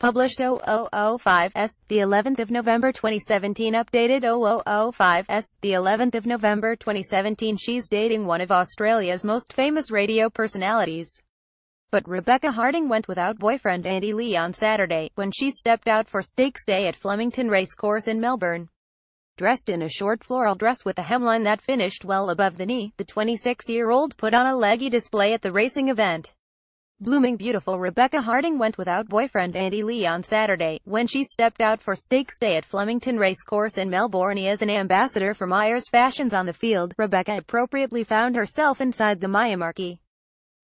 Published 0005s, the 11th of November 2017 Updated 0005s, the 11th of November 2017 She's dating one of Australia's most famous radio personalities. But Rebecca Harding went without boyfriend Andy Lee on Saturday, when she stepped out for Stakes Day at Flemington Racecourse in Melbourne. Dressed in a short floral dress with a hemline that finished well above the knee, the 26-year-old put on a leggy display at the racing event. Blooming beautiful Rebecca Harding went without boyfriend Andy Lee on Saturday, when she stepped out for Stakes Day at Flemington Racecourse in Melbourne as an ambassador for Myer's Fashions on the field. Rebecca appropriately found herself inside the Myer.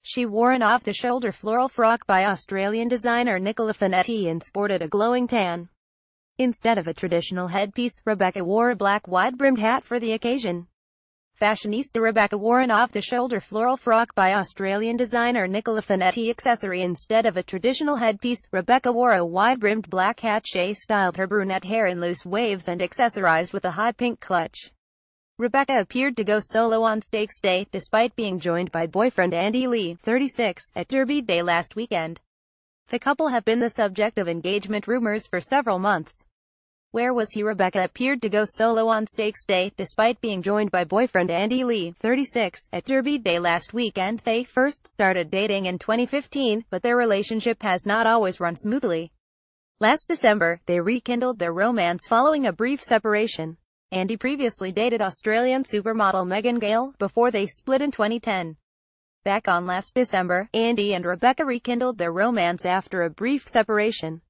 She wore an off-the-shoulder floral frock by Australian designer Nicola Finetti and sported a glowing tan. Instead of a traditional headpiece, Rebecca wore a black wide-brimmed hat for the occasion. Fashionista Rebecca wore an off-the-shoulder floral frock by Australian designer Nicola Finetti accessory instead of a traditional headpiece. Rebecca wore a wide-brimmed black hat. She styled her brunette hair in loose waves and accessorized with a hot pink clutch. Rebecca appeared to go solo on Stakes Day, despite being joined by boyfriend Andy Lee, 36, at Derby Day last weekend. The couple have been the subject of engagement rumors for several months. Where was he Rebecca appeared to go solo on Stakes Day, despite being joined by boyfriend Andy Lee, 36, at Derby Day last weekend. They first started dating in 2015, but their relationship has not always run smoothly. Last December, they rekindled their romance following a brief separation. Andy previously dated Australian supermodel Megan Gale, before they split in 2010. Back on last December, Andy and Rebecca rekindled their romance after a brief separation.